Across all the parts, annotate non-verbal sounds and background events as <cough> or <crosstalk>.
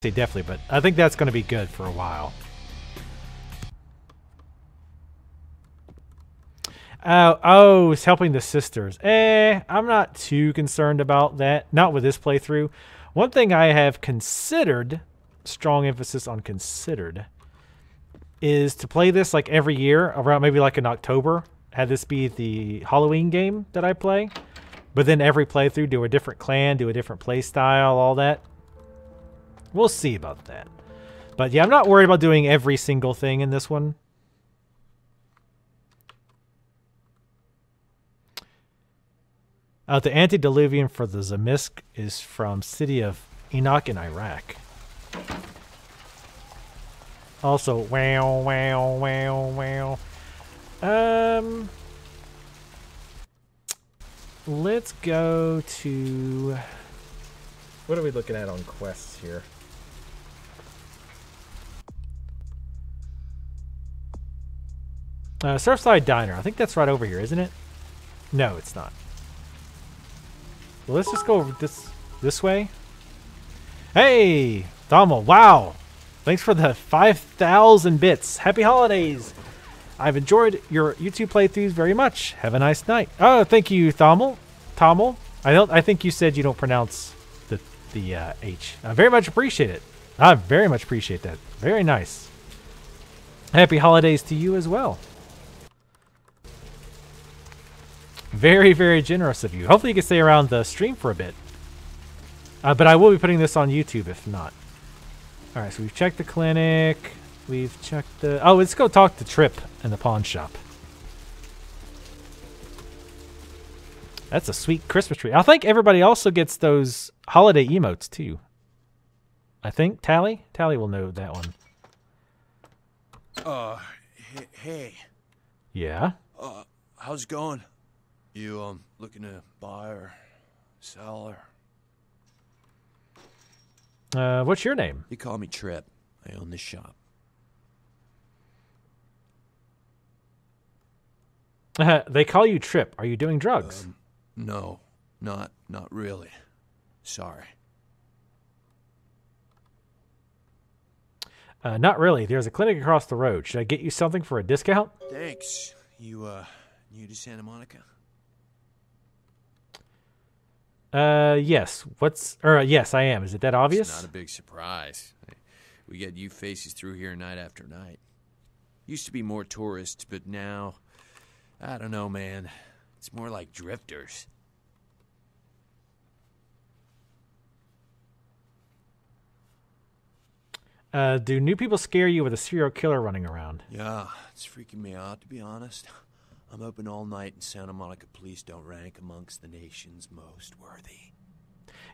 definitely, but I think that's going to be good for a while. Oh, oh, it's helping the sisters. Eh, I'm not too concerned about that. Not with this playthrough. One thing I have considered, strong emphasis on considered, is to play this like every year around maybe like in October. Have this be the Halloween game that I play. But then every playthrough do a different clan, do a different play style, all that. We'll see about that. But yeah, I'm not worried about doing every single thing in this one. Uh, the antediluvian for the Tzimisce is from city of Enoch in Iraq. Also, wow, wow, wow, wow. Um, let's go to. What are we looking at on quests here? Uh, Surfside Diner. I think that's right over here, isn't it? No, it's not. Well, let's just go this this way. Hey, Dommel, wow. Thanks for the 5,000 bits. Happy holidays. I've enjoyed your YouTube playthroughs very much. Have a nice night. Oh, thank you, Thommel. Tommel. I don't. I think you said you don't pronounce the the uh, H. I very much appreciate it. I very much appreciate that. Very nice. Happy holidays to you as well. Very, very generous of you. Hopefully you can stay around the stream for a bit. Uh, but I will be putting this on YouTube if not. Alright, so we've checked the clinic. We've checked the... Oh, let's go talk to Trip in the pawn shop. That's a sweet Christmas tree. I think everybody also gets those holiday emotes, too. I think. Tally? Tally will know that one. Uh, hey. Yeah? Uh, how's it going? You, um, looking to buy or sell or... Uh, what's your name? You call me Trip. I own this shop. Uh, <laughs> they call you Trip. Are you doing drugs? Um, no, not not really. Sorry. Uh, not really. There's a clinic across the road. Should I get you something for a discount? Thanks. You uh, new to Santa Monica? Uh, yes. What's or uh, yes, I am. Is it that obvious? It's not a big surprise. We get you faces through here night after night. Used to be more tourists, but now, I don't know, man. It's more like drifters. Uh, do new people scare you with a serial killer running around? Yeah, it's freaking me out, to be honest. <laughs> I'm open all night, and Santa Monica police don't rank amongst the nation's most worthy.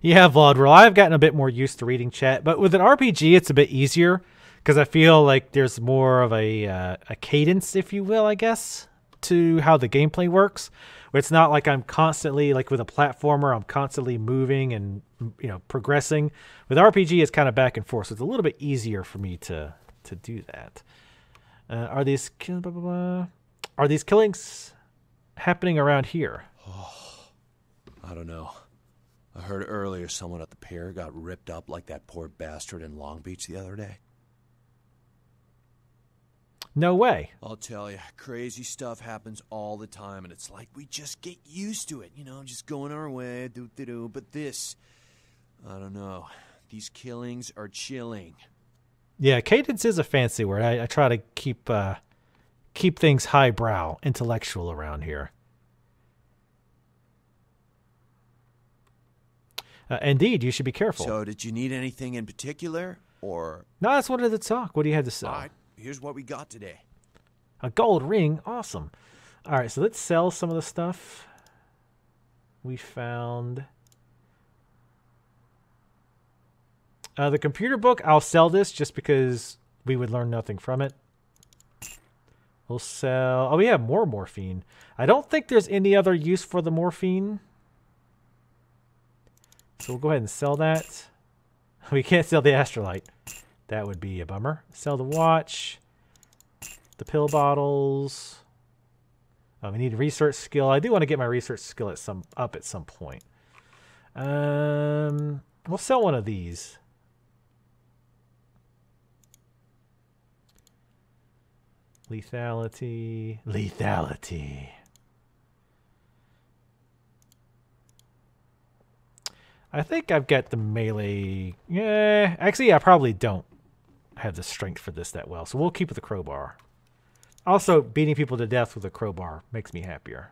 Yeah, Vlad. I've gotten a bit more used to reading chat, but with an RPG, it's a bit easier because I feel like there's more of a uh, a cadence, if you will, I guess, to how the gameplay works. It's not like I'm constantly like with a platformer, I'm constantly moving and you know progressing. With RPG, it's kind of back and forth, so it's a little bit easier for me to to do that. Uh, are these blah, blah, blah. Are these killings happening around here? Oh, I don't know. I heard earlier someone at the pier got ripped up like that poor bastard in Long Beach the other day. No way. I'll tell you, crazy stuff happens all the time, and it's like we just get used to it, you know, just going our way, do do do. But this, I don't know. These killings are chilling. Yeah, cadence is a fancy word. I, I try to keep uh, keep things highbrow, intellectual around here. Uh, indeed, you should be careful. So, did you need anything in particular, or? No, I just wanted to talk. What do you have to say? All right, here's what we got today. A gold ring, awesome. All right, so let's sell some of the stuff we found. Uh, the computer book, I'll sell this just because we would learn nothing from it. We'll sell... Oh, we have more morphine. I don't think there's any other use for the morphine. So we'll go ahead and sell that. <laughs> We can't sell the astrolite. That would be a bummer. Sell the watch. The pill bottles. Oh, we need research skill. I do want to get my research skill at some up at some point. Um, we'll sell one of these. Lethality. Lethality. I think I've got the melee. Yeah, actually, I probably don't have the strength for this that well, so we'll keep with the crowbar. Also, beating people to death with a crowbar makes me happier.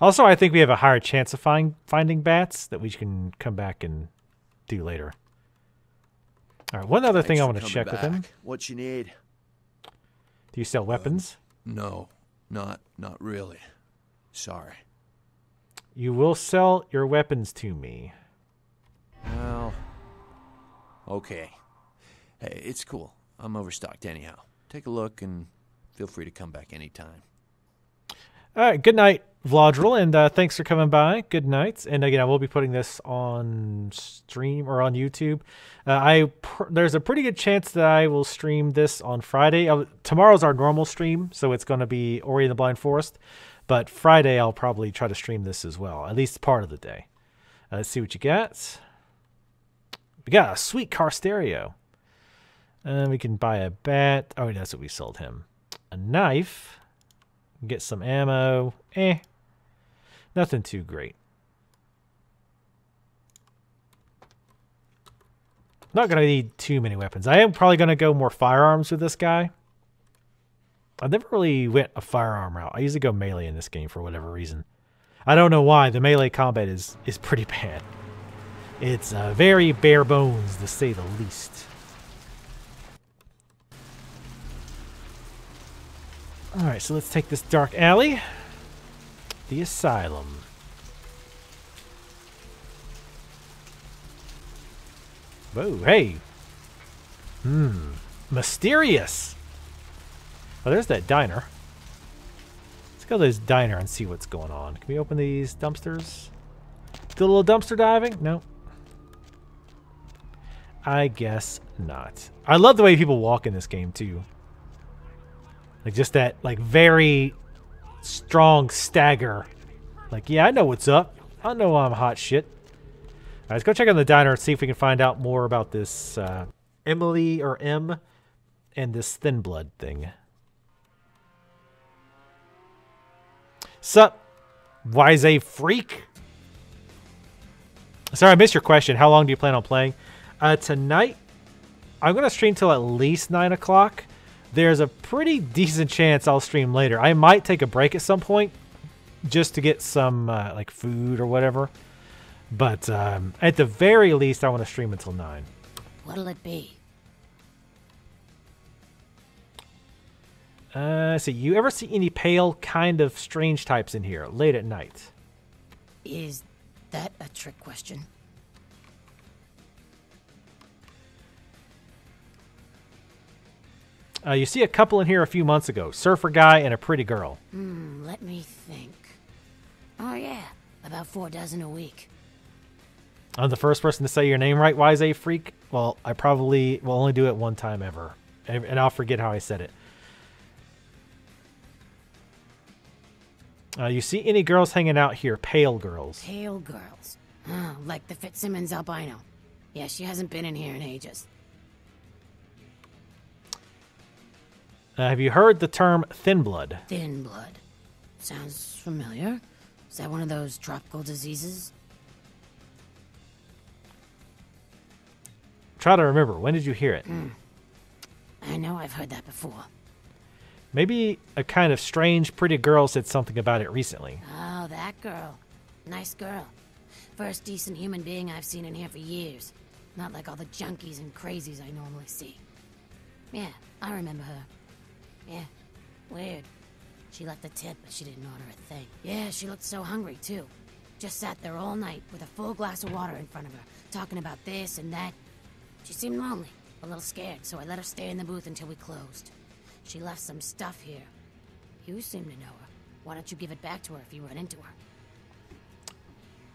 Also, I think we have a higher chance of find, finding bats that we can come back and do later. All right, one other Thanks thing I want to coming check with him. What you need? Do you sell weapons? Um, no, not not really. Sorry. You will sell your weapons to me. Well, okay. Hey, it's cool. I'm overstocked anyhow. Take a look and feel free to come back anytime. All right, good night, Vlodril, and uh, thanks for coming by. Good night. And again, I will be putting this on stream or on YouTube. Uh, I there's a pretty good chance that I will stream this on Friday. Uh, tomorrow's our normal stream, so it's going to be Ori and the Blind Forest. But Friday, I'll probably try to stream this as well, at least part of the day. Uh, let's see what you got. We got a sweet car stereo. And we can buy a bat. Oh, that's what we sold him. A knife. Get some ammo. Eh. Nothing too great. Not going to need too many weapons. I am probably going to go more firearms with this guy. I never really went a firearm route. I usually go melee in this game for whatever reason. I don't know why. The melee combat is, is pretty <laughs> bad. It's uh, very bare bones, to say the least. Alright, so let's take this dark alley. The asylum. Whoa, hey. Hmm. Mysterious. Oh, there's that diner. Let's go to this diner and see what's going on. Can we open these dumpsters? Do a little dumpster diving? No. I guess not. I love the way people walk in this game, too. Like, just that, like, very strong stagger. Like, yeah, I know what's up. I know I'm hot shit. All right, let's go check on the diner and see if we can find out more about this uh, Emily or M and this thin blood thing. Sup, wise a freak? Sorry, I missed your question. How long do you plan on playing? Uh, tonight, I'm going to stream till at least 9 o'clock. There's a pretty decent chance I'll stream later. I might take a break at some point just to get some uh, like food or whatever. But um, at the very least, I want to stream until 9. What'll it be? Uh, so you ever see any pale kind of strange types in here late at night? Is that a trick question? Uh, you see a couple in here a few months ago, surfer guy and a pretty girl. Hmm, let me think. Oh yeah, about four dozen a week. I'm the first person to say your name right, Wise A Freak. Well, I probably will only do it one time ever, and, and I'll forget how I said it. Uh, you see any girls hanging out here? Pale girls. Pale girls. Oh, like the Fitzsimmons albino. Yeah, she hasn't been in here in ages. Uh, have you heard the term thin blood? Thin blood. Sounds familiar. Is that one of those tropical diseases? Try to remember. When did you hear it? I know I've heard that before. Maybe a kind of strange, pretty girl said something about it recently. Oh, that girl. Nice girl. First decent human being I've seen in here for years. Not like all the junkies and crazies I normally see. Yeah, I remember her. Yeah, weird. She left a tip, but she didn't order a thing. Yeah, she looked so hungry, too. Just sat there all night with a full glass of water in front of her, talking about this and that. She seemed lonely, a little scared, so I let her stay in the booth until we closed. She left some stuff here. You seem to know her. Why don't you give it back to her if you run into her?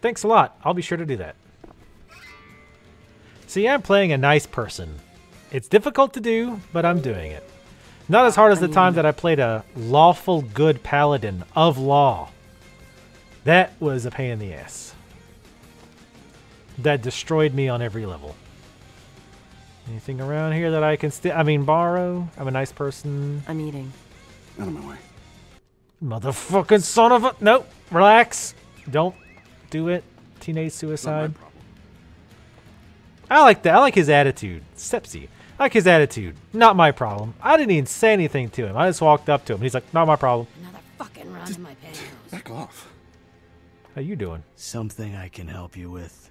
Thanks a lot. I'll be sure to do that. See, I'm playing a nice person. It's difficult to do, but I'm doing it. Not as hard as the time that I played a lawful good paladin of law. That was a pain in the ass. That destroyed me on every level. Anything around here that I can still, I mean, borrow? I'm a nice person. I'm eating. Out of my way. Motherfucking son of a. Nope. Relax. Don't do it. Teenage It's not my suicide. problem. I like that. I like his attitude. Stepsy. I like his attitude. Not my problem. I didn't even say anything to him. I just walked up to him. He's like, not my problem. Another fucking round in my pantyhose. Back off. How you doing? Something I can help you with.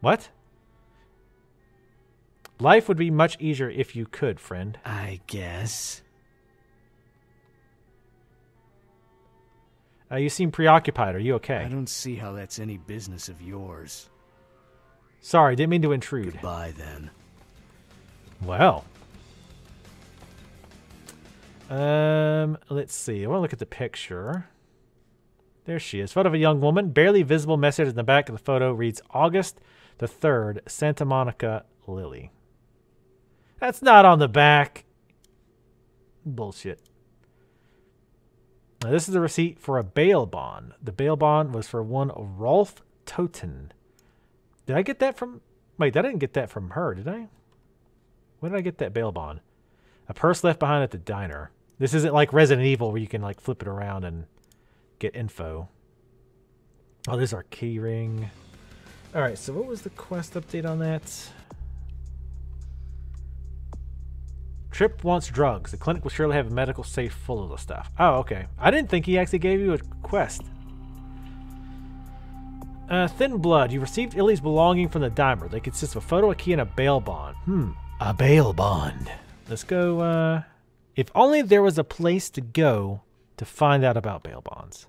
What? Life would be much easier if you could, friend. I guess. Uh, you seem preoccupied. Are you okay? I don't see how that's any business of yours. Sorry, didn't mean to intrude. Goodbye then. Well. Um, let's see. I want to look at the picture. There she is. Photo of a young woman. Barely visible message in the back of the photo reads August the 3rd, Santa Monica Lily. That's not on the back. Bullshit. Now, this is a receipt for a bail bond. The bail bond was for one Rolf Toten. Did I get that from. Wait, I didn't get that from her, did I? Where did I get that bail bond? A purse left behind at the diner. This isn't like Resident Evil where you can like flip it around and get info. Oh, there's our key ring. All right, so what was the quest update on that? Trip wants drugs. The clinic will surely have a medical safe full of the stuff. Oh, okay. I didn't think he actually gave you a quest. Uh, thin blood. You received Lily's belonging from the dimer. They consist of a photo, a key, and a bail bond. Hmm. A bail bond. Let's go. Uh, if only there was a place to go to find out about bail bonds.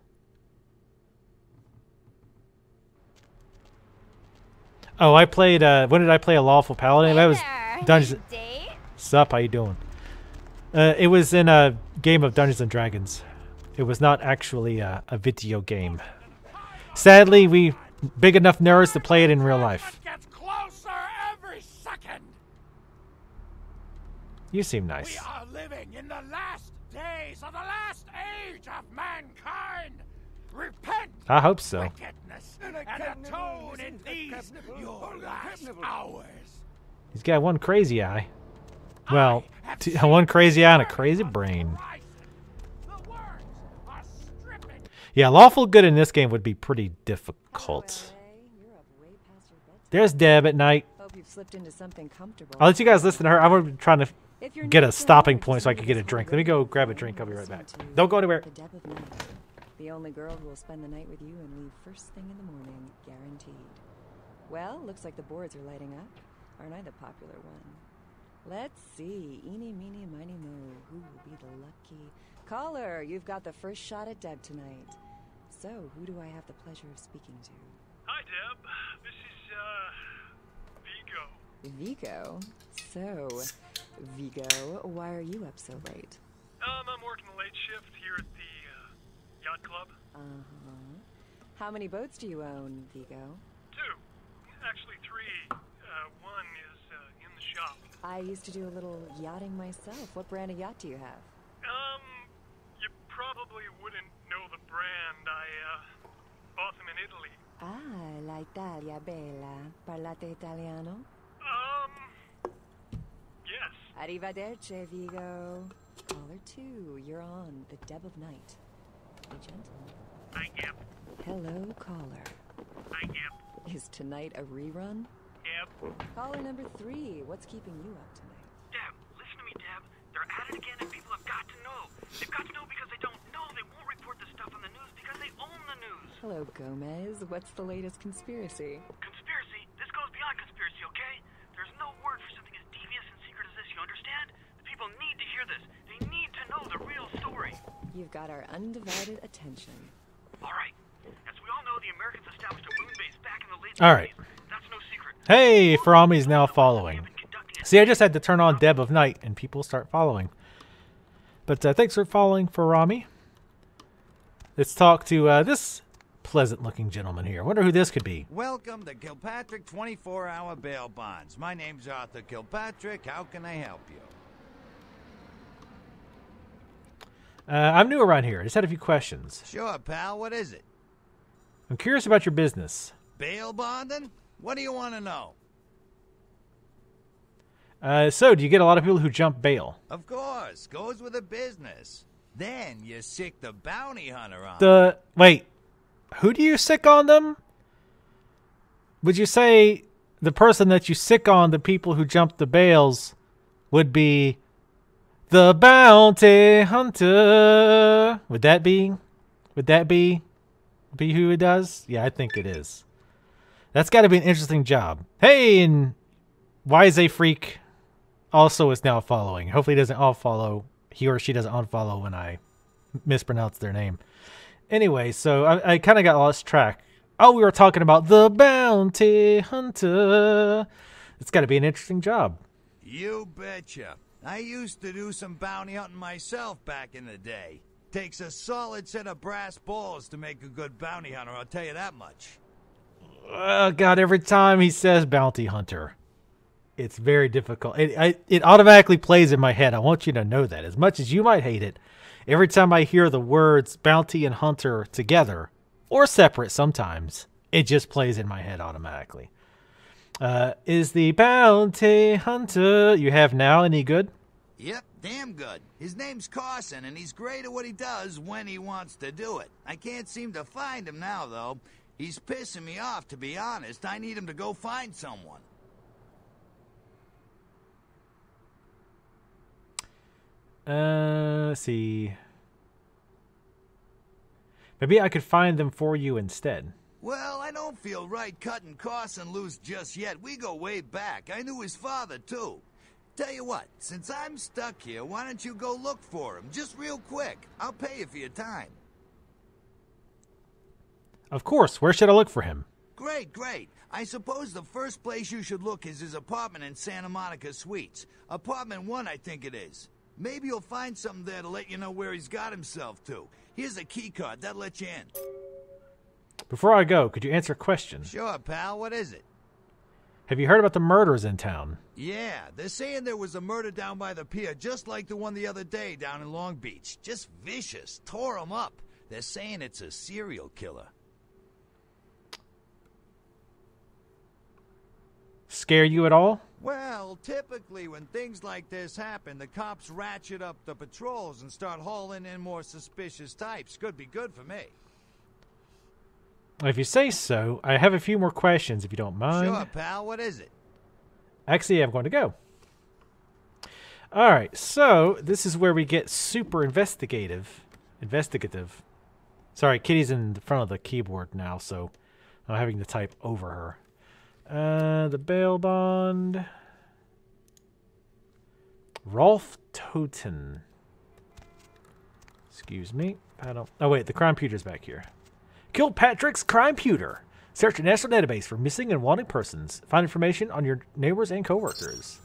Oh, I played. Uh, when did I play a lawful paladin? that was Dungeons. Date? Sup? How you doing? Uh, it was in a game of Dungeons and Dragons. It was not actually a, a video game. Sadly, we big enough nerds to play it in real life. gets closer every second. You seem nice. We are living in the last days of the last age of mankind. Repent I hope so. wickedness and atone in these your last hours. He's got one crazy eye. Well, <laughs> one crazy eye and a crazy brain. Yeah, lawful good in this game would be pretty difficult. There's Deb at night. I'll let you guys listen to her. I'm trying to get a stopping point so I can get a drink. Let me go grab a drink. I'll be right back. Don't go anywhere. The only girl who will spend the night with you and leave first thing in the morning, guaranteed. Well, looks like the boards are lighting up. Aren't I the popular one? Let's see. Eeny, meeny, miny, mo. Who will be the lucky caller? You've got the first shot at Deb tonight. So, who do I have the pleasure of speaking to? Hi, Deb. This is, uh, Vigo. Vigo. So, Vigo, why are you up so late? Um, I'm working the late shift here at the, uh, yacht club. Uh huh. How many boats do you own, Vigo? Two. Actually, three. Uh, one is, uh, in the shop. I used to do a little yachting myself. What brand of yacht do you have? Um, you probably wouldn't know the brand. I, uh, bought them in Italy. Ah, la Italia bella. Parlate italiano? Um, yes. Arrivederci, Vigo. Caller two, you're on the Deb of Night. Be gentle. I am. Hello, caller. I am. Is tonight a rerun? Deb. Caller number three, what's keeping you up tonight? Deb, listen to me, Deb. They're at it again and people have got to know. They've got to know because they don't know. They won't report the stuff on the news because they own the news. Hello, Gomez. What's the latest conspiracy? Conspiracy? This goes beyond conspiracy, okay? There's no word for something as devious and secret as this, you understand? The people need to hear this. They need to know the real story. You've got our undivided attention. All right. As we all know, the Americans established a moon base back in the late All right. 70s. That's no secret. Hey, Farami's now following. been conducting a See, I just had to turn on Deb of Night and people start following. But uh, thanks for following, Farami. Let's talk to uh, this pleasant looking gentleman here. I wonder who this could be. Welcome to Kilpatrick 24 Hour Bail Bonds. My name's Arthur Kilpatrick. How can I help you? Uh, I'm new around here. I just had a few questions. Sure, pal. What is it? I'm curious about your business. Bail bonding? What do you want to know? Uh, so, do you get a lot of people who jump bail? Of course, goes with the business. Then you sick the bounty hunter on. The wait, who do you sick on them? Would you say the person that you sick on the people who jump the bails would be the bounty hunter? Would that be? Would that be? Be who it does? Yeah, I think it is. That's got to be an interesting job. Hey, and why is a freak also is now following? Hopefully, he doesn't all follow. He or she doesn't unfollow when I mispronounce their name. Anyway, so I, I kind of got lost track. Oh, we were talking about the bounty hunter. It's got to be an interesting job. You betcha. I used to do some bounty hunting myself back in the day. Takes a solid set of brass balls to make a good bounty hunter, I'll tell you that much. Oh God! Every time he says bounty hunter, it's very difficult. It I, it automatically plays in my head. I want you to know that. As much as you might hate it, every time I hear the words bounty and hunter together or separate, sometimes it just plays in my head automatically. Uh, is the bounty hunter you have now any good? Yep, damn good. His name's Carson, and he's great at what he does when he wants to do it. I can't seem to find him now, though. He's pissing me off, to be honest. I need him to go find someone. Uh, see. Maybe I could find them for you instead. Well, I don't feel right cutting Carson loose just yet. We go way back. I knew his father, too. Tell you what, since I'm stuck here, why don't you go look for him? Just real quick. I'll pay you for your time. Of course. Where should I look for him? Great, great. I suppose the first place you should look is his apartment in Santa Monica Suites. Apartment 1, I think it is. Maybe you'll find something there to let you know where he's got himself to. Here's a key card. That'll let you in. Before I go, could you answer a question? Sure, pal. What is it? Have you heard about the murders in town? Yeah, they're saying there was a murder down by the pier, just like the one the other day down in Long Beach. Just vicious. Tore 'em up. They're saying it's a serial killer. Scare you at all? Well, typically when things like this happen, the cops ratchet up the patrols and start hauling in more suspicious types. Could be good for me. If you say so, I have a few more questions if you don't mind. Sure, pal. What is it? Actually, I'm going to go. All right, so this is where we get super investigative. Investigative. Sorry, Kitty's in the front of the keyboard now, so I'm having to type over her. Uh, the bail bond. Rolf Toten. Excuse me. I don't. Oh wait, the crime pewter's back here. Kilpatrick's crime pewter. Search the national database for missing and wanted persons. Find information on your neighbors and coworkers.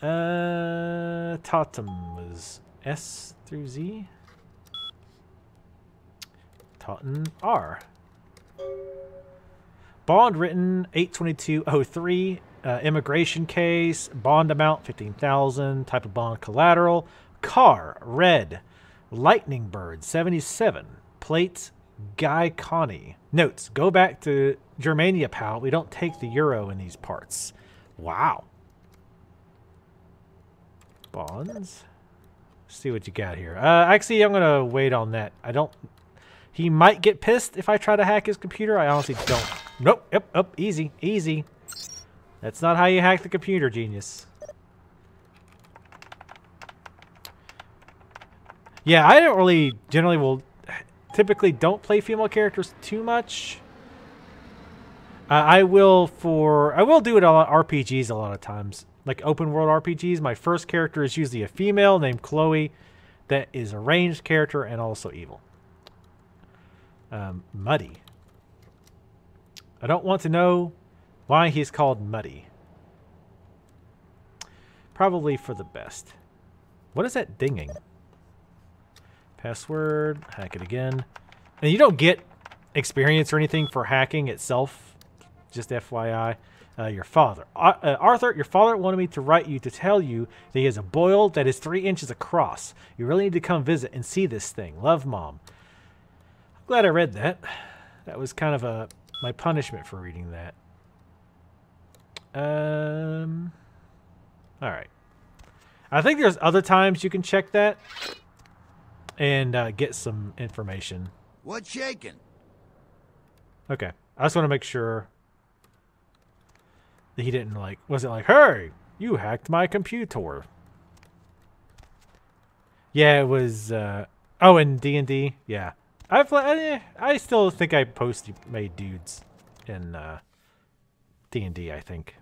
Uh, Toten was S through Z. Toten R. Bond written 82203. Uh, immigration case. Bond amount 15000 Type of bond collateral. Car red. Lightning Bird 77. Plate Guy Connie. Notes Go back to Germania, pal. We don't take the euro in these parts. Wow. Bonds. see what you got here. Uh, actually, I'm to wait on that. I don't. He might get pissed if I try to hack his computer. I honestly don't. Nope. Yep. Up. Easy. Easy. That's not how you hack the computer, genius. Yeah, I don't really generally will typically don't play female characters too much. Uh, I will for I will do it on RPGs a lot of times, like open world RPGs. My first character is usually a female named Chloe, that is a ranged character and also evil. Um, Muddy. I don't want to know why he's called Muddy. Probably for the best. What is that dinging? Password, hack it again. And you don't get experience or anything for hacking itself, just FYI. uh, your father. Ar- uh, Arthur, your father wanted me to write you to tell you that he has a boil that is three inches across. You really need to come visit and see this thing. Love, Mom. I'm glad I read that. That was kind of a my punishment for reading that. Um. All right. I think there's other times you can check that and uh, get some information. What's shaking? Okay. I just want to make sure that he didn't like. Was it like, hey, you hacked my computer? Yeah, it was. Uh, oh, and D and D. Yeah, I've. I still think I post made dudes in uh, D and D. I think.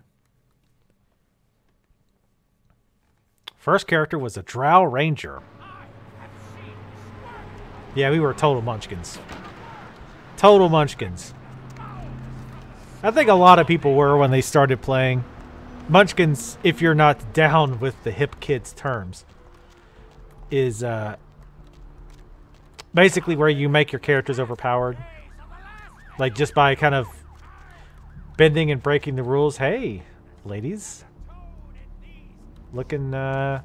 First character was a Drow Ranger. Yeah, we were total munchkins. Total munchkins. I think a lot of people were when they started playing. Munchkins, if you're not down with the hip kids terms, is uh, basically where you make your characters overpowered. Like just by kind of bending and breaking the rules. Hey, ladies. Looking, uh,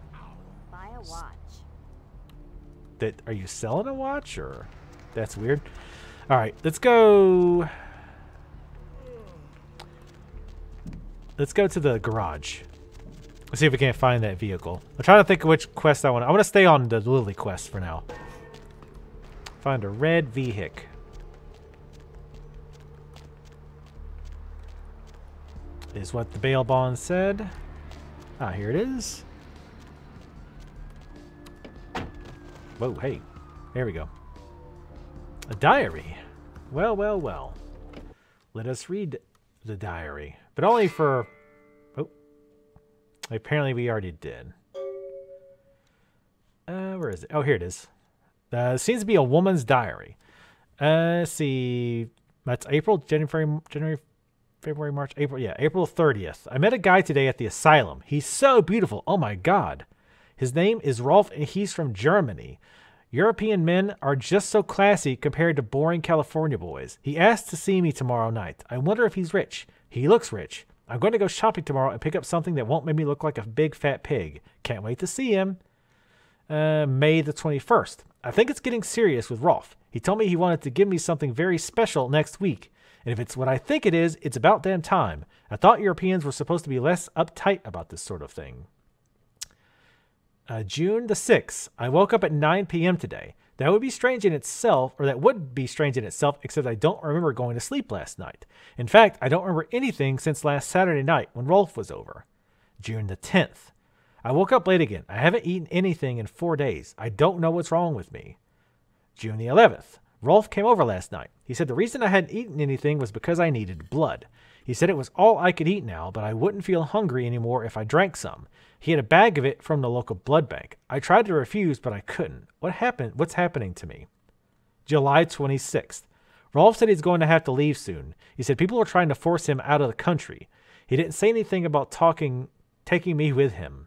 that are you selling a watch or? That's weird. All right let's go. Let's go to the garage. Let's see if we can't find that vehicle. I'm trying to think of which quest i want. I want to stay on the lily quest for now find a red vehicle is what the bail bond said ah here it is Whoa, hey. There we go. A diary. Well, well, well. Let us read the diary. But only for... Oh. Apparently we already did. Uh, where is it? Oh, here it is. Uh, seems to be a woman's diary. Uh, let's see. That's April, January, January, February, March, April. Yeah, April 30th. I met a guy today at the asylum. He's so beautiful. Oh my God. His name is Rolf, and he's from Germany. European men are just so classy compared to boring California boys. He asked to see me tomorrow night. I wonder if he's rich. He looks rich. I'm going to go shopping tomorrow and pick up something that won't make me look like a big fat pig. Can't wait to see him. Uh, May the 21st. I think it's getting serious with Rolf. He told me he wanted to give me something very special next week. And if it's what I think it is, it's about damn time. I thought Europeans were supposed to be less uptight about this sort of thing. Uh, June the 6th. I woke up at 9 p.m. today. That would be strange in itself, or that would be strange in itself, except I don't remember going to sleep last night. In fact, I don't remember anything since last Saturday night when Rolf was over. June the 10th. I woke up late again. I haven't eaten anything in four days. I don't know what's wrong with me. June the 11th. Rolf came over last night. He said the reason I hadn't eaten anything was because I needed blood. He said it was all I could eat now, but I wouldn't feel hungry anymore if I drank some. He had a bag of it from the local blood bank. I tried to refuse, but I couldn't. What happened? What's happening to me? July 26th. Rolf said he's going to have to leave soon. He said people are trying to force him out of the country. He didn't say anything about talking, taking me with him.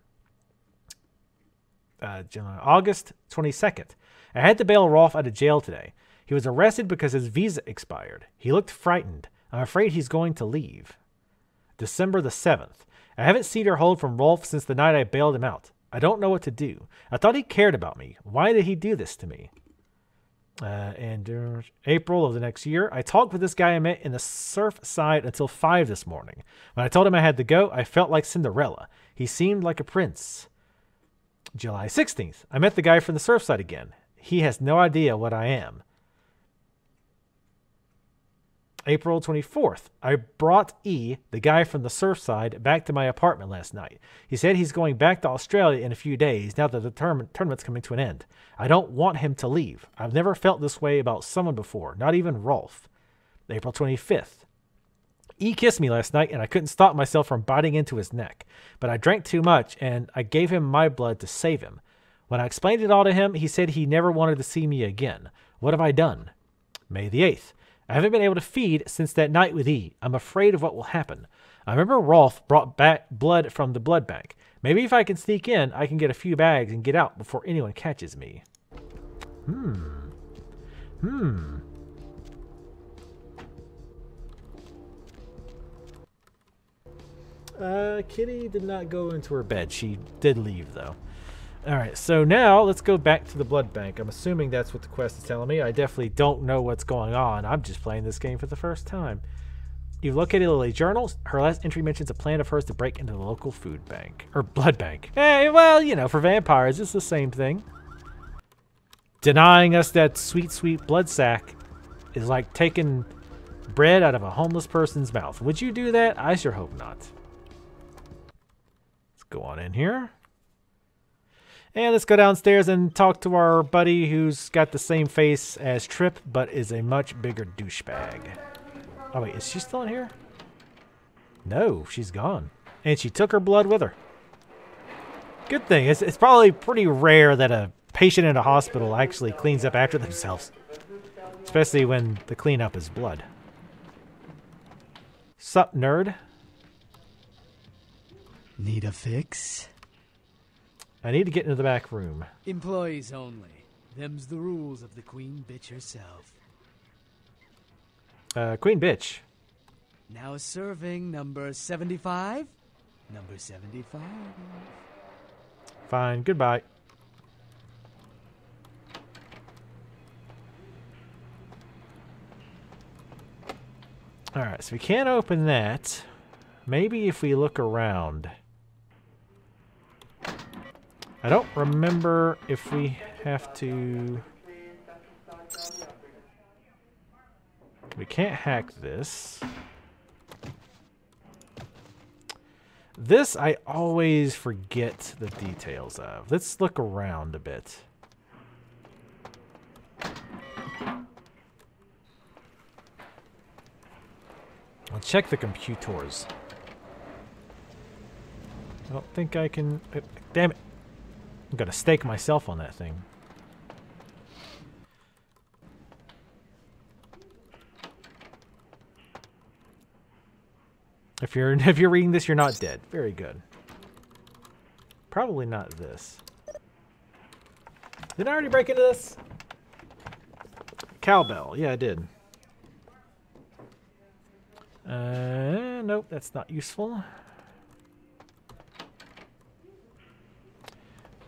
Uh, August 22nd. I had to bail Rolf out of jail today. He was arrested because his visa expired. He looked frightened. I'm afraid he's going to leave. December the 7th. I haven't seen or heard from Rolf since the night I bailed him out. I don't know what to do. I thought he cared about me. Why did he do this to me? Uh, and uh, April of the next year, I talked with this guy I met in the surf side until 5 this morning. When I told him I had to go, I felt like Cinderella. He seemed like a prince. July 16th, I met the guy from the surf side again. He has no idea what I am. April 24th, I brought E, the guy from the surf side, back to my apartment last night. He said he's going back to Australia in a few days now that the tournament's coming to an end. I don't want him to leave. I've never felt this way about someone before, not even Rolf. April 25th. E kissed me last night and I couldn't stop myself from biting into his neck, but I drank too much and I gave him my blood to save him. When I explained it all to him, he said he never wanted to see me again. What have I done? May the 8th. I haven't been able to feed since that night with E. I'm afraid of what will happen. I remember Rolf brought back blood from the blood bank. Maybe if I can sneak in, I can get a few bags and get out before anyone catches me. Hmm. Hmm. Uh, Kitty did not go into her bed. She did leave, though. Alright, so now let's go back to the blood bank. I'm assuming that's what the quest is telling me. I definitely don't know what's going on. I'm just playing this game for the first time. You've located Lily's journals. Her last entry mentions a plan of hers to break into the local food bank. Or blood bank. Hey, well, you know, for vampires, it's the same thing. Denying us that sweet, sweet blood sack is like taking bread out of a homeless person's mouth. Would you do that? I sure hope not. Go on in here. And let's go downstairs and talk to our buddy who's got the same face as Trip, but is a much bigger douchebag. Oh, wait, is she still in here? No, she's gone. And she took her blood with her. Good thing. It's, it's probably pretty rare that a patient in a hospital actually cleans up after themselves. Especially when the cleanup is blood. Sup, nerd? Need a fix? I need to get into the back room. Employees only. Them's the rules of the queen bitch herself. Uh, Queen Bitch. Now serving number 75? Number 75. Fine, goodbye. Alright, so we can't open that. Maybe if we look around. I don't remember if we have to... We can't hack this. This I always forget the details of. Let's look around a bit. I'll check the computers. I don't think I can... uh, Damn it. I'm gonna stake myself on that thing. If you're <laughs> if you're reading this, you're not dead. Very good. Probably not this. Did I already break into this? Cowbell. Yeah, I did. Uh, nope, that's not useful.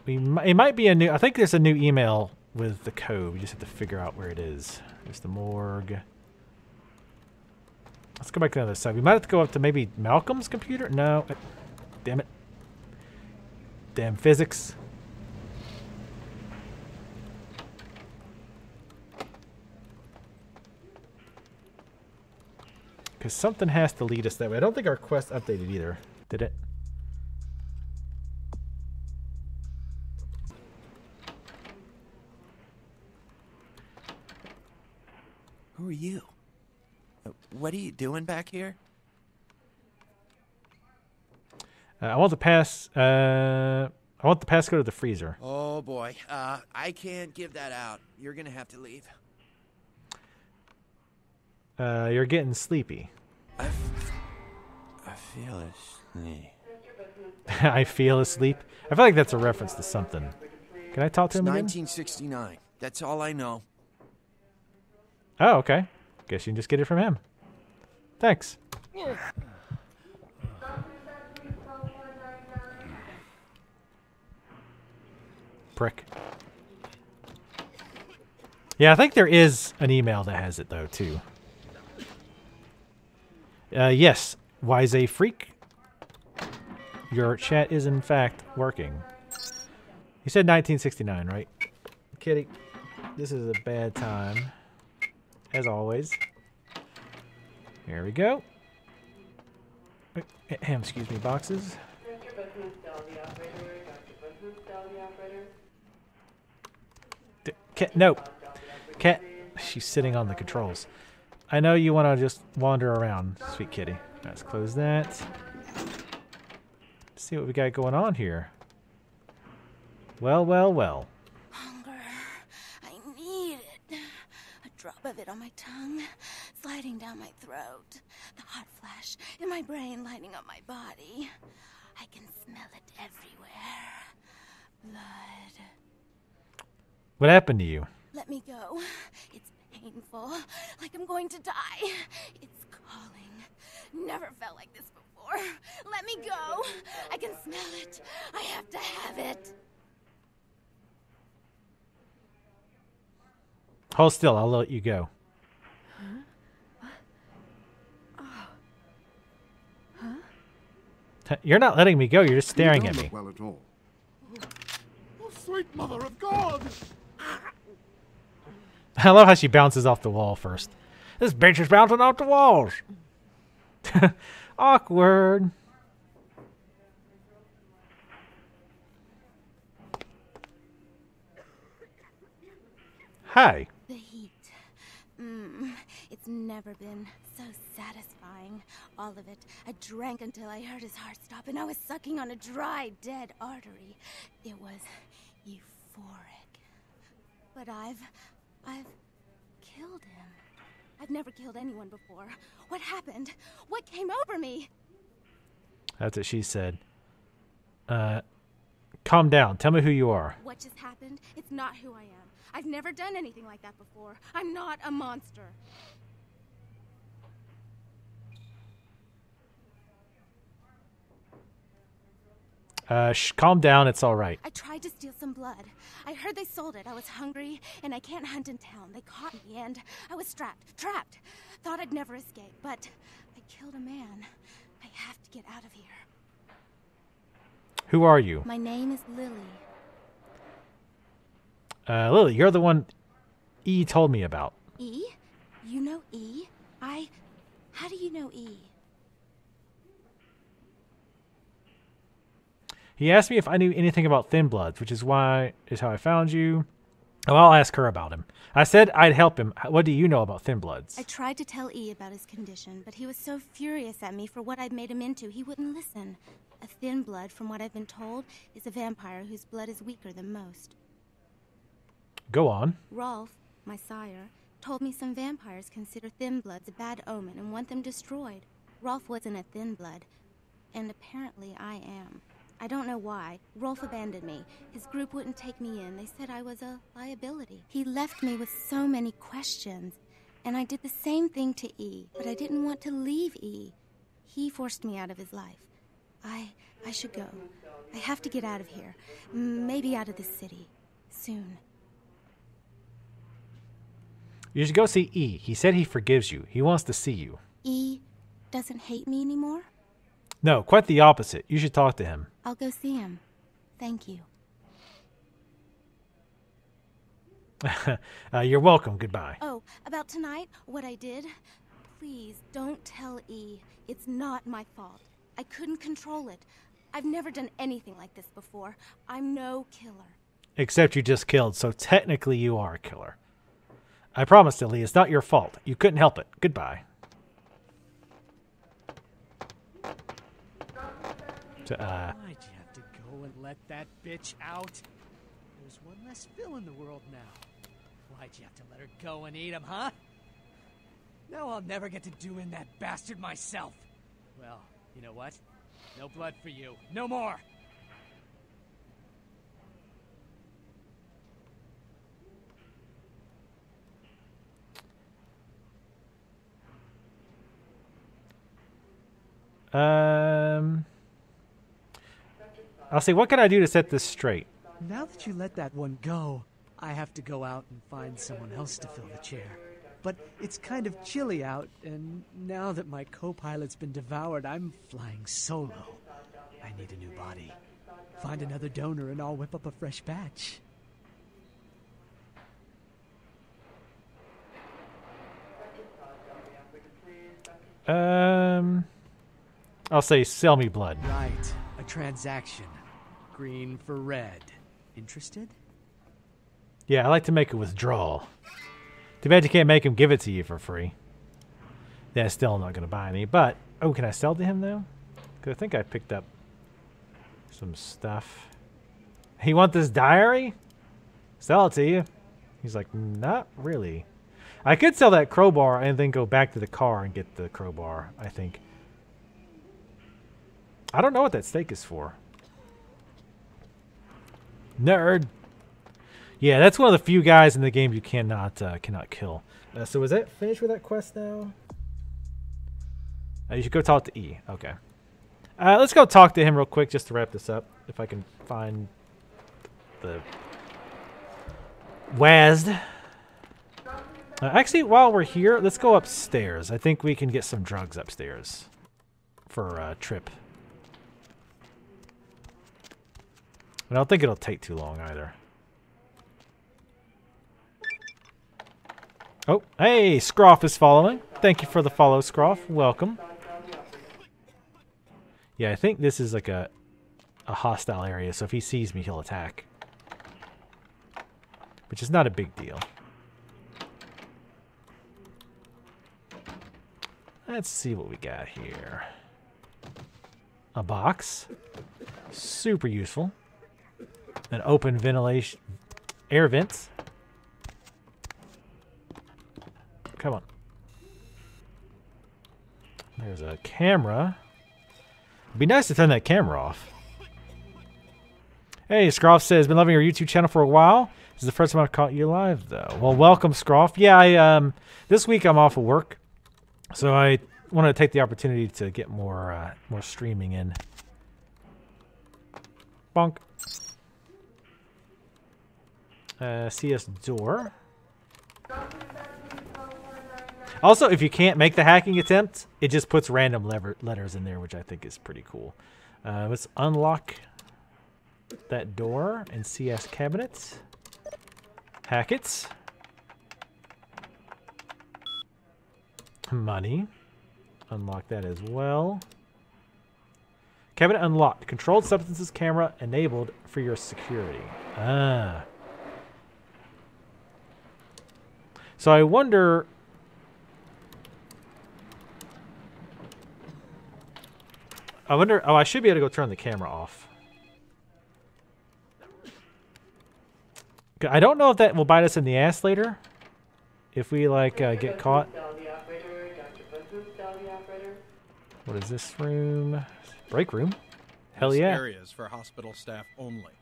We it might be a new. I think there's a new email with the code. We just have to figure out where it is. There's the morgue. Let's go back to the other side. We might have to go up to maybe Malcolm's computer. No, damn it. Damn physics. Because something has to lead us that way. I don't think our quest updated either. Did it? Who are you? What are you doing back here? Uh, I want the pass. Uh, I want the passcode to the freezer. Oh boy, uh, I can't give that out. You're gonna have to leave. Uh, you're getting sleepy. I feel asleep. <laughs> I feel asleep. I feel like that's a reference to something. Can I talk to It's him again? 1969. That's all I know. Oh, okay. Guess you can just get it from him. Thanks. Prick. Yeah, I think there is an email that has it though too. Uh, yes, wise a freak. Your chat is in fact working. You said 1969, right? Kitty, this is a bad time as always. Here we go. Uh, Ahem, excuse me, boxes. D- Cat, no. She's sitting on the controls. I know you want to just wander around, sweet kitty. Let's close that. Let's see what we got going on here. Well, well, well. Hunger. I need it. A drop of it on my tongue, sliding down my throat. The hot flash in my brain lighting up my body. I can smell it everywhere. Blood. What happened to you? Let me go. It's painful, like I'm going to die. It's calling. Never felt like this before. Let me go. I can smell it. I have to have it. Hold still. I'll let you go. You're not letting me go. You're just staring you at me. well at all. Oh, sweet mother of God! <laughs> I love how she bounces off the wall first. This bitch is bouncing off the walls. <laughs> Awkward. Hi. It's never been so satisfying. All of it. I drank until I heard his heart stop, and I was sucking on a dry, dead artery. It was euphoric. But I've. I've killed him. I've never killed anyone before. What happened? What came over me? That's what she said. Uh, calm down. Tell me who you are. What just happened? It's not who I am. I've never done anything like that before. I'm not a monster. Uh, sh- calm down. It's all right. I tried to steal some blood. I heard they sold it. I was hungry, and I can't hunt in town. They caught me, and I was strapped, trapped. Thought I'd never escape, but I killed a man. I have to get out of here. Who are you? My name is Lily. Uh, Lily, you're the one E told me about. E? You know E? I. How do you know E? He asked me if I knew anything about Thin Bloods, which is why is how I found you. Oh, I'll ask her about him. I said I'd help him. What do you know about Thin Bloods? I tried to tell E about his condition, but he was so furious at me for what I'd made him into, he wouldn't listen. A thin blood, from what I've been told, is a vampire whose blood is weaker than most. Go on. Rolf, my sire, told me some vampires consider thin bloods a bad omen and want them destroyed. Rolf wasn't a thin blood, and apparently I am. I don't know why. Rolf abandoned me. His group wouldn't take me in. They said I was a liability. He left me with so many questions, and I did the same thing to E, but I didn't want to leave E. He forced me out of his life. I I should go. I have to get out of here. Maybe out of this city. Soon. You should go see E. He said he forgives you. He wants to see you. E doesn't hate me anymore? No, quite the opposite. You should talk to him. I'll go see him. Thank you. <laughs> uh, you're welcome. Goodbye. Oh, about tonight, what I did? Please don't tell E. It's not my fault. I couldn't control it. I've never done anything like this before. I'm no killer. Except you just killed, so technically you are a killer. I promise, Lily, it's not your fault. You couldn't help it. Goodbye. So, uh, Why'd you have to go and let that bitch out? There's one less Phil in the world now. Why'd you have to let her go and eat him, huh? Now I'll never get to do in that bastard myself. Well, you know what? No blood for you. No more! um, I'll see. What can I do to set this straight? Now that you let that one go, I have to go out and find someone else to fill the chair. But it's kind of chilly out, and now that my co pilot's been devoured, I'm flying solo. I need a new body. Find another donor, and I'll whip up a fresh batch. Um, I'll say sell me blood. Right, a transaction. Green for red. Interested? Yeah, I like to make a withdrawal. Too bad you can't make him give it to you for free. Yeah, still not going to buy any. But, oh, can I sell to him, though? Because I think I picked up some stuff. He want this diary? Sell it to you. He's like, not really. I could sell that crowbar and then go back to the car and get the crowbar, I think. I don't know what that stake is for. Nerd. Yeah, that's one of the few guys in the game you cannot uh, cannot kill. Uh, so is that finished with that quest now? Uh, you should go talk to E. Okay. Uh, let's go talk to him real quick just to wrap this up. If I can find the WASD. Uh, actually, while we're here, let's go upstairs. I think we can get some drugs upstairs for a trip. I don't think it'll take too long either. Oh, hey, Scroff is following. Thank you for the follow, Scroff. Welcome. Yeah, I think this is like a a hostile area, so if he sees me, he'll attack. Which is not a big deal. Let's see what we got here. A box. Super useful. An open ventilation air vents. Come on. There's a camera. It'd be nice to turn that camera off. Hey, Scroff says, been loving your YouTube channel for a while. This is the first time I've caught you live, though. Well, welcome, Scroff. Yeah, I um, this week I'm off of work, so I wanted to take the opportunity to get more uh, more streaming in. Bonk. Uh, CS door. Also, if you can't make the hacking attempt, it just puts random letters in there, which I think is pretty cool. Uh, let's unlock that door and CS cabinets. Hack it. Money. Unlock that as well. Cabinet unlocked. Controlled substances camera enabled for your security. Ah. So I wonder I wonder. Oh, I should be able to go turn the camera off. I don't know if that will bite us in the ass later. If we like uh, get caught. What is this room? Break room. Hell yeah. areas for hospital staff only.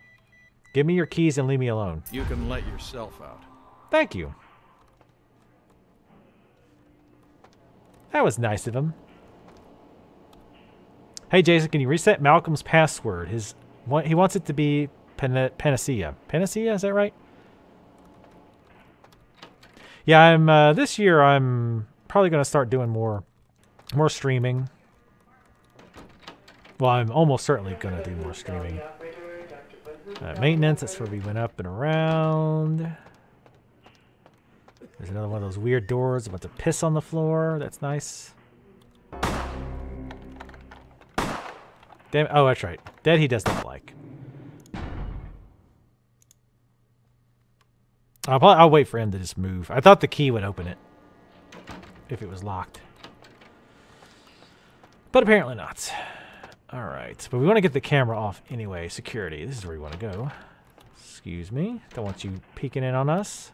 Give me your keys and leave me alone. You can let yourself out. Thank you. That was nice of him. Hey Jason, can you reset Malcolm's password? His he wants it to be Panacea. Panacea, is that right? Yeah, I'm uh, this year I'm probably going to start doing more more streaming. Well, I'm almost certainly going to do more streaming. Uh, maintenance, that's where we went up and around. There's another one of those weird doors about to piss on the floor. That's nice. Damn. Oh, that's right. That he does not like. I'll, probably, I'll wait for him to just move. I thought the key would open it if it was locked. But apparently not. Alright, but we want to get the camera off anyway. Security, this is where we want to go. Excuse me. Don't want you peeking in on us.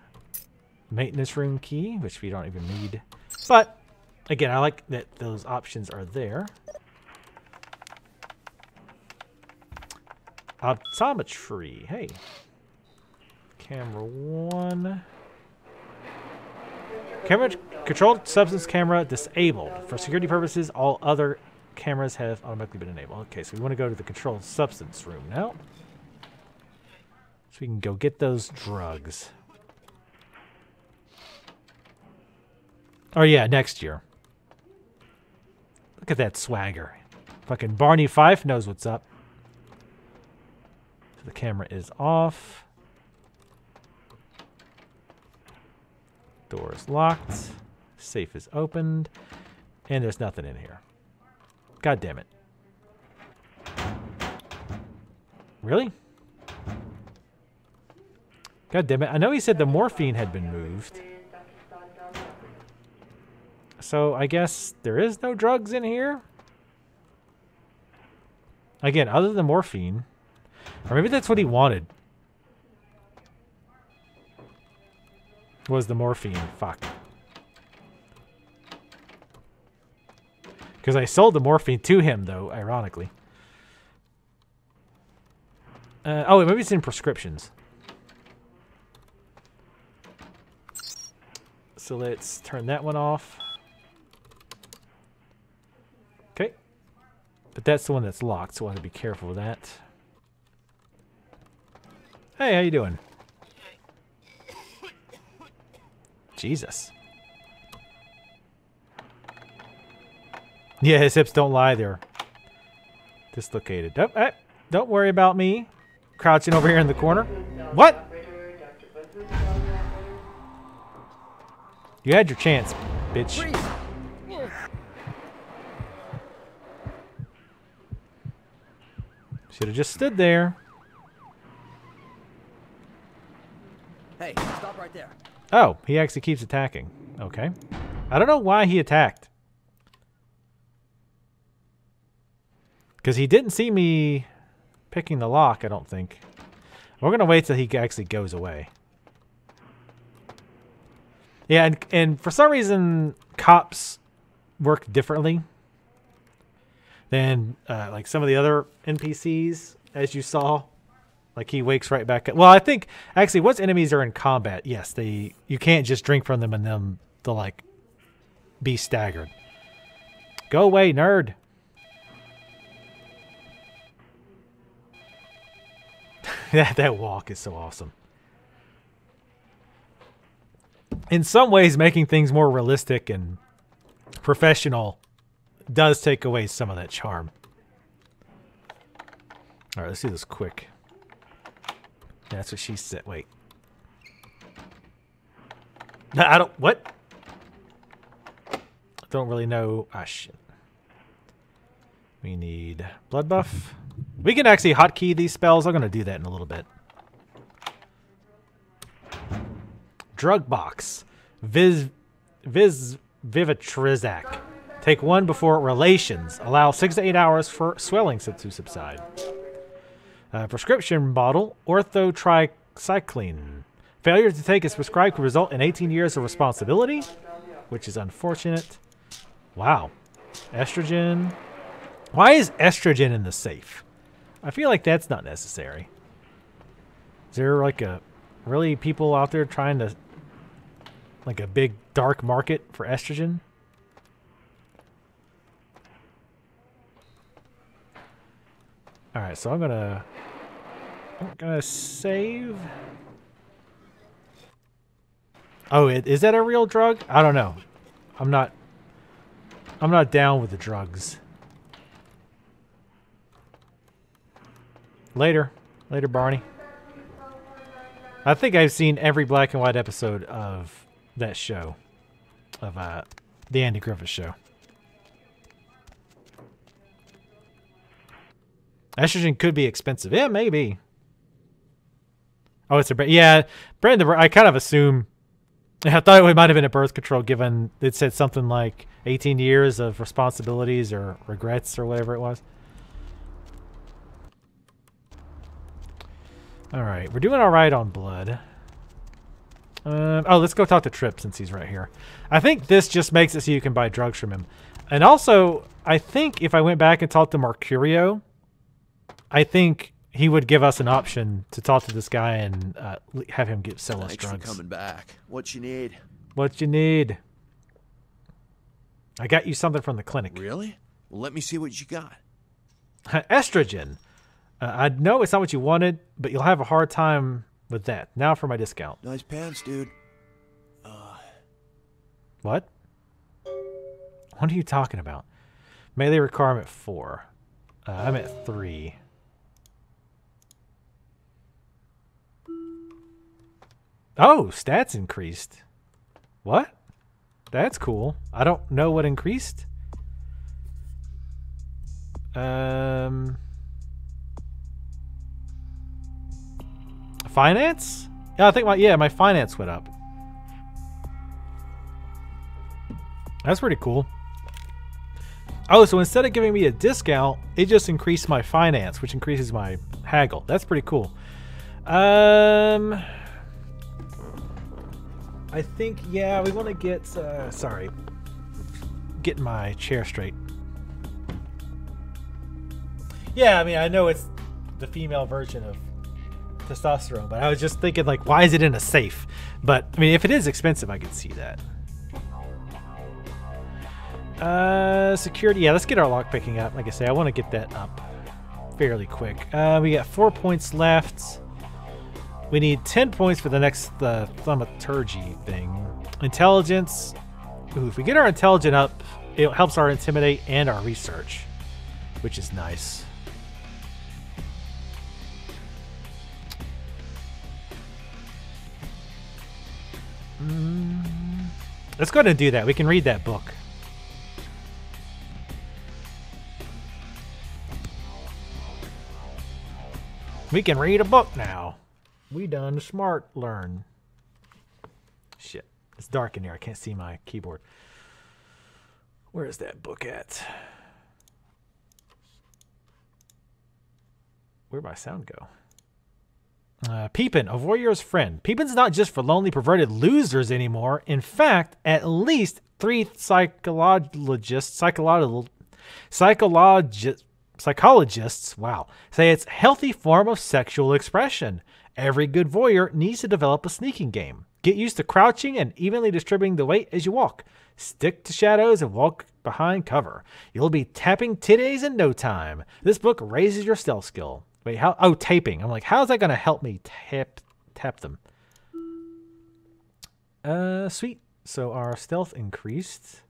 Maintenance room key, which we don't even need. But, again, I like that those options are there. Optometry. Hey. Camera one. Camera controlled substance camera disabled. For security purposes, all other cameras have automatically been enabled. Okay, so we want to go to the controlled substance room now. So we can go get those drugs. Oh yeah, next year. Look at that swagger. Fucking Barney Fife knows what's up. So the camera is off. Door is locked. Safe is opened. And there's nothing in here. God damn it. Really? God damn it. I know he said the morphine had been moved. So I guess there is no drugs in here? Again, other than morphine. Or maybe that's what he wanted. Was the morphine. Fuck. Because I sold the morphine to him, though, ironically. Uh, oh, maybe it's in prescriptions. So let's turn that one off. But that's the one that's locked, so I want to be careful with that. Hey, how you doing? Jesus. Yeah, his hips don't lie. They're dislocated. Don't, eh, don't worry about me. Crouching over here in the corner. What? You had your chance, bitch. Should have just stood there. Hey, stop right there. Oh, he actually keeps attacking. Okay. I don't know why he attacked. Because he didn't see me picking the lock, I don't think. We're going to wait till he actually goes away. Yeah, and, and for some reason, cops work differently than uh, like some of the other NPCs, as you saw. Like he wakes right back up. Well, I think actually, once enemies are in combat, yes, they you can't just drink from them and them they'll like be staggered. Go away, nerd. <laughs> that that walk is so awesome. In some ways, making things more realistic and professional does take away some of that charm. All right, let's do this quick. That's what she said. Wait. No, I don't. What? I don't really know. Ah, shit. We need blood buff. We can actually hotkey these spells. I'm going to do that in a little bit. Drug box. Viz. Viz. Vivitrizac. Take one before relations. Allow six to eight hours for swelling to subside. Uh, prescription bottle, orthotricycline. Failure to take as prescribed could result in 18 years of responsibility, which is unfortunate. Wow. Estrogen. Why is estrogen in the safe? I feel like that's not necessary. Is there like a really people out there trying to like a big dark market for estrogen? All right, so I'm gonna I'm gonna save. Oh, is that a real drug? I don't know. I'm not. I'm not down with the drugs. Later, later, Barney. I think I've seen every black and white episode of that show, of uh, the Andy Griffith Show. Estrogen could be expensive. Yeah, maybe. Oh, it's a brand. yeah, Brandon. I kind of assume. <laughs> I thought it might have been a birth control, given it said something like 18 years of responsibilities or regrets or whatever it was. All right, we're doing all right on blood. Um, oh, let's go talk to Trip since he's right here. I think this just makes it so you can buy drugs from him. And also, I think if I went back and talked to Mercurio, I think he would give us an option to talk to this guy and uh, have him get sell us Thanks drugs. for coming back. What you need? What you need? I got you something from the clinic. Really? Well, let me see what you got. <laughs> Estrogen. Uh, I know it's not what you wanted, but you'll have a hard time with that. Now for my discount. Nice pants, dude. What? What are you talking about? Melee requirement four. Uh, I'm at three. Oh, stats increased. What? That's cool. I don't know what increased. Um, finance? Yeah, I think my yeah my finance went up. That's pretty cool. Oh, so instead of giving me a discount, it just increased my finance, which increases my haggle. That's pretty cool. Um, I think yeah, we want to get. Uh, sorry, get my chair straight. Yeah, I mean I know it's the female version of testosterone, but I was just thinking like, why is it in a safe? But I mean, if it is expensive, I could see that. Uh, security. Yeah, let's get our lock picking up. Like I say, I want to get that up fairly quick. Uh, we got four points left. We need 10 points for the next uh, thaumaturgy thing. Intelligence. Ooh, if we get our intelligence up, it helps our intimidate and our research, which is nice. Mm. Let's go ahead and do that. We can read that book. We can read a book now. We done smart learn. Shit. It's dark in here. I can't see my keyboard. Where is that book at? Where'd my sound go? Uh, Peepin, a warrior's friend. Peepin's not just for lonely, perverted losers anymore. In fact, at least three psychologists, psychological, psychologists, psychologists, wow, say it's healthy form of sexual expression. Every good voyeur needs to develop a sneaking game. Get used to crouching and evenly distributing the weight as you walk. Stick to shadows and walk behind cover. You'll be tapping titties in no time. This book raises your stealth skill. Wait, how? Oh, taping. I'm like, how's that going to help me tap tap them? Uh, sweet. So our stealth increased,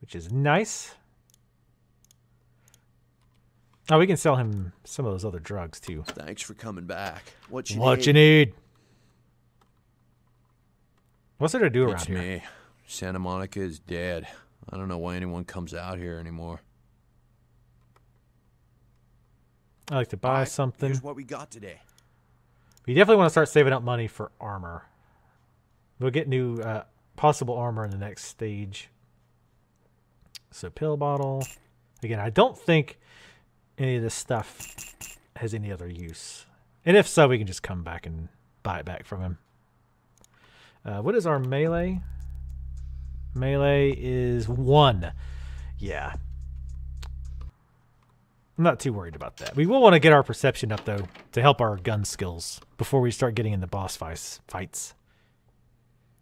which is nice. Oh, we can sell him some of those other drugs too. Thanks for coming back. What you what need? you need? What's there to do It's around here? me. Santa Monica is dead. I don't know why anyone comes out here anymore. I like to buy something. Here's what we got today. We definitely want to start saving up money for armor. We'll get new uh, possible armor in the next stage. So pill bottle. Again, I don't think any of this stuff has any other use. And if so, we can just come back and buy it back from him. Uh, what is our melee? Melee is one. Yeah. I'm not too worried about that. We will want to get our perception up, though, to help our gun skills before we start getting into boss fights. fights.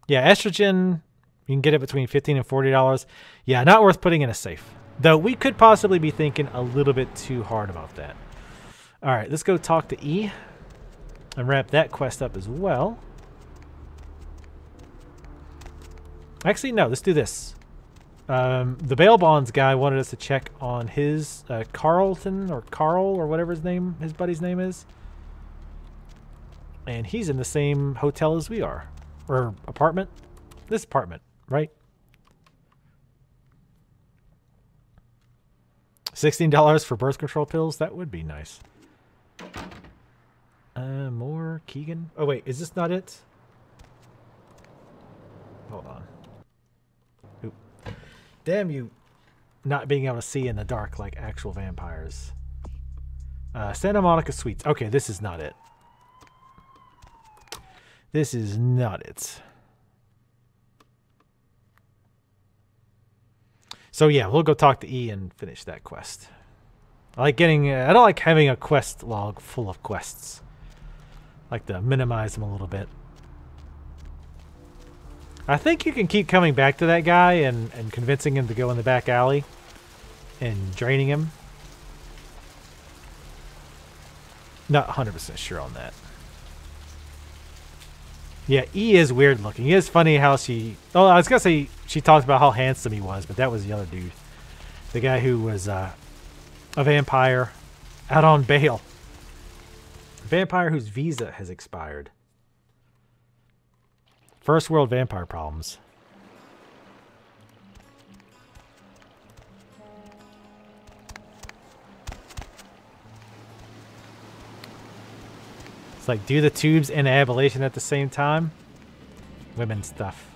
Yeah, estrogen, you can get it between 15 and $40. Yeah, not worth putting in a safe. Though we could possibly be thinking a little bit too hard about that. All right, let's go talk to E and wrap that quest up as well. Actually, no, let's do this. Um, the bail bonds guy wanted us to check on his uh, Carlton or Carl or whatever his name, his buddy's name is. And he's in the same hotel as we are. Or apartment. This apartment, right? $16 for birth control pills? That would be nice. Uh, more Keegan. Oh, wait, is this not it? Hold on. Oop. Damn you not being able to see in the dark like actual vampires. Uh, Santa Monica Suites. Okay, this is not it. This is not it. So yeah, we'll go talk to E and finish that quest. I like getting. Uh, I don't like having a quest log full of quests. I like to minimize them a little bit. I think you can keep coming back to that guy and, and convincing him to go in the back alley and draining him. Not 100% sure on that. Yeah, E is weird looking. It is funny how she... Oh, I was going to say she talked about how handsome he was, but that was the other dude. The guy who was uh, a vampire out on bail. Vampire whose visa has expired. First world vampire problems. It's like do the tubes and ablation at the same time. Women stuff.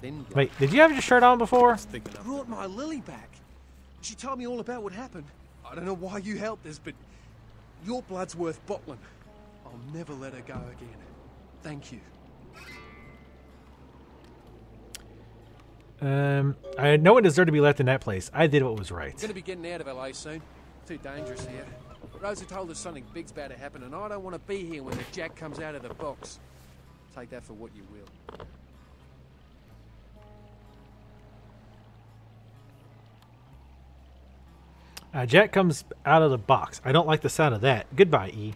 Thin Wait, did you have your shirt on before? I brought my Lily back. She told me all about what happened. I don't know why you helped us, but your blood's worth bottling. I'll never let her go again. Thank you. Um, I no one deserved to be left in that place. I did what was right. We're gonna be getting out of LA soon. Too dangerous here. Rosa told us something big's about to happen, and I don't want to be here when the jack comes out of the box. Take that for what you will. Uh, Jack comes out of the box. I don't like the sound of that. Goodbye, E.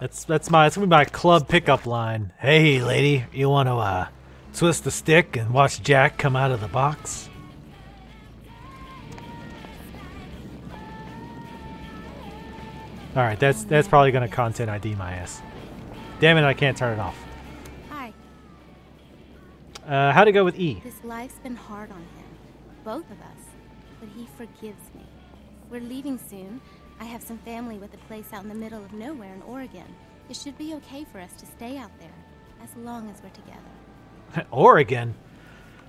That's that's my that's gonna be my club pickup line. Hey, lady, you want to uh, twist the stick and watch Jack come out of the box? All right, that's that's probably gonna content ID my ass. Damn it, I can't turn it off. Hi. Uh, how'd it go with E? This life's been hard on him. Both of us. But he forgives me. We're leaving soon. I have some family with a place out in the middle of nowhere in Oregon. It should be okay for us to stay out there. As long as we're together. <laughs> Oregon.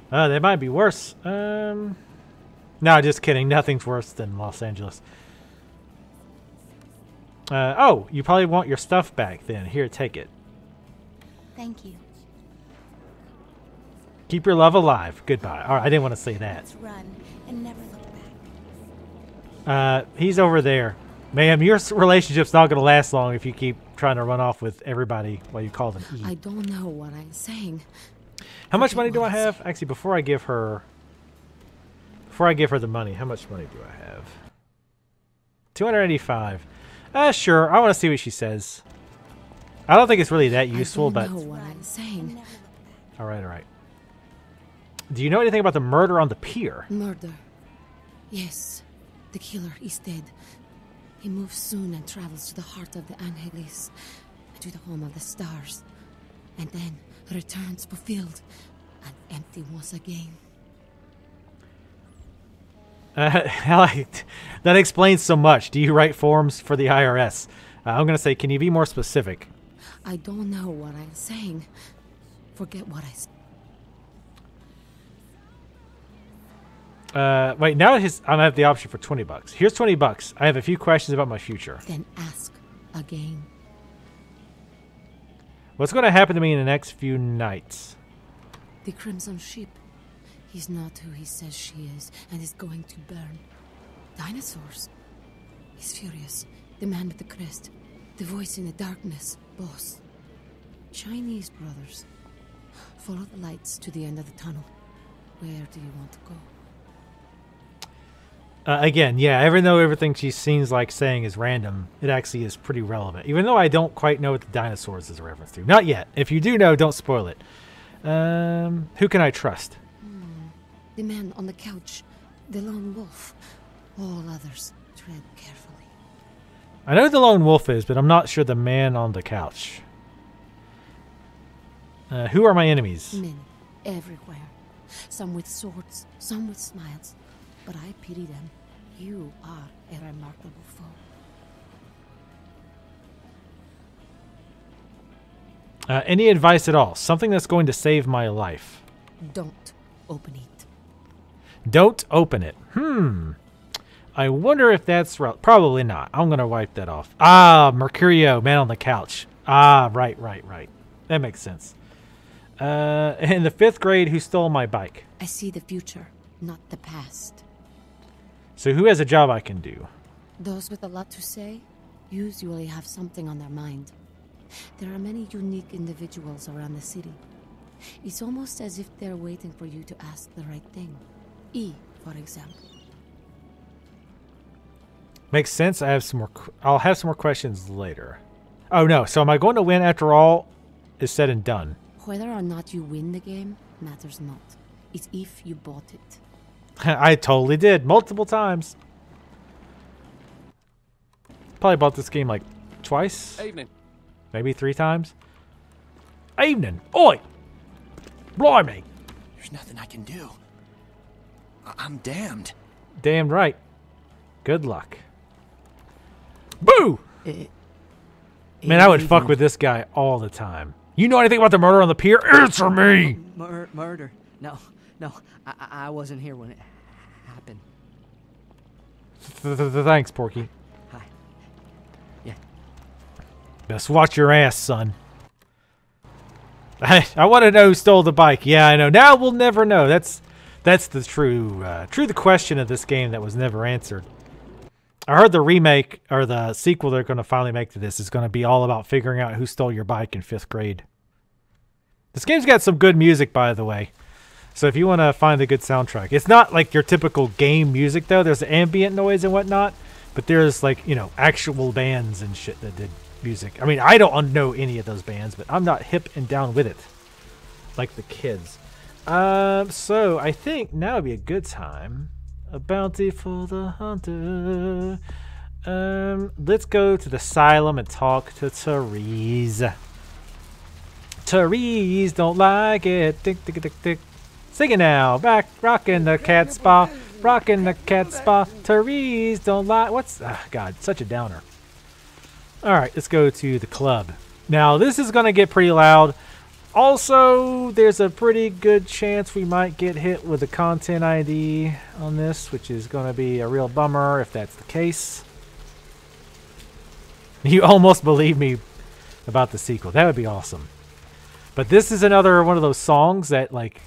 Uh, that might be worse. Um, no, just kidding. Nothing's worse than Los Angeles. Uh, oh, you probably want your stuff back then. Here, take it. Thank you. Keep your love alive. Goodbye. All right, I didn't want to say that. Let's run and never. Uh, he's over there. Ma'am, your relationship's not going to last long if you keep trying to run off with everybody while you call them E. I don't know what I'm saying. How much money do I have? Actually, before I give her, before I give her the money, how much money do I have? Two hundred eighty-five. Uh, sure. I want to see what she says. I don't think it's really that useful, I but don't know what I'm saying. all right, all right. Do you know anything about the murder on the pier? Murder. Yes, the killer is dead. He moves soon and travels to the heart of the Angeles, to the home of the stars, and then returns fulfilled and empty once again. Uh, <laughs> that explains so much. Do you write forms for the IRS? Uh, I'm gonna say, can you be more specific? I don't know what I'm saying. Forget what I said. Uh, wait, now his, I have the option for 20 bucks. Here's 20 bucks. I have a few questions about my future. Then ask again. What's going to happen to me in the next few nights? The Crimson Ship. He's not who he says she is, and is going to burn. Dinosaurs. He's furious. The man with the crest. The voice in the darkness. Boss. Chinese brothers. Follow the lights to the end of the tunnel. Where do you want to go? Uh, again, yeah, even though everything she seems like saying is random, it actually is pretty relevant. Even though I don't quite know what the dinosaurs is a reference to. Not yet. If you do know, don't spoil it. Um, who can I trust? The man on the couch. The lone wolf. All others. Tread carefully. I know who the lone wolf is, but I'm not sure the man on the couch. Uh, who are my enemies? Men. Everywhere. Some with swords, some with smiles. But I pity them. You are a remarkable foe. Uh, any advice at all? Something that's going to save my life. Don't open it. Don't open it. Hmm. I wonder if that's right. Probably not. I'm going to wipe that off. Ah, Mercurio, man on the couch. Ah, right, right, right. That makes sense. Uh, <laughs> in the fifth grade, who stole my bike? I see the future, not the past. So who has a job I can do? Those with a lot to say usually have something on their mind. There are many unique individuals around the city. It's almost as if they're waiting for you to ask the right thing. E, for example. Makes sense. I have some more. I'll have some more questions later. Oh no. So am I going to win after all is said and done? Whether or not you win the game matters not. It's if you bought it. <laughs> I totally did multiple times. Probably bought this game like twice, Evening. maybe three times. Evening. Oi! Blimey. There's nothing I can do. I- I'm damned. Damn right. Good luck. Boo! Man, I would fuck with this guy all the time. You know anything about the murder on the pier? Answer me! Mur- murder. No, no, I-, I wasn't here when it happened. Th- th- th- Thanks, Porky. Hi. Yeah. Best watch your ass, son. <laughs> I, I want to know who stole the bike. Yeah, I know. Now we'll never know. That's that's the true uh, true the question of this game that was never answered. I heard the remake or the sequel they're going to finally make to this is going to be all about figuring out who stole your bike in fifth grade. This game's got some good music, by the way. So if you want to find a good soundtrack, it's not like your typical game music though. There's ambient noise and whatnot, but there's like you know actual bands and shit that did music. I mean, I don't know any of those bands, but I'm not hip and down with it, like the kids. Um, so I think now would be a good time. A bounty for the hunter. Um, let's go to the asylum and talk to Therese. Therese don't like it. Tick tick tick tick. Sing it now. Back rocking the cat spa. Rocking the cat spa. Therese don't lie. What's ah, God? Such a downer. All right, let's go to the club. Now this is gonna get pretty loud. Also, there's a pretty good chance we might get hit with a content ID on this, which is going to be a real bummer if that's the case. <laughs> You almost believe me about the sequel. That would be awesome. But this is another one of those songs that, like,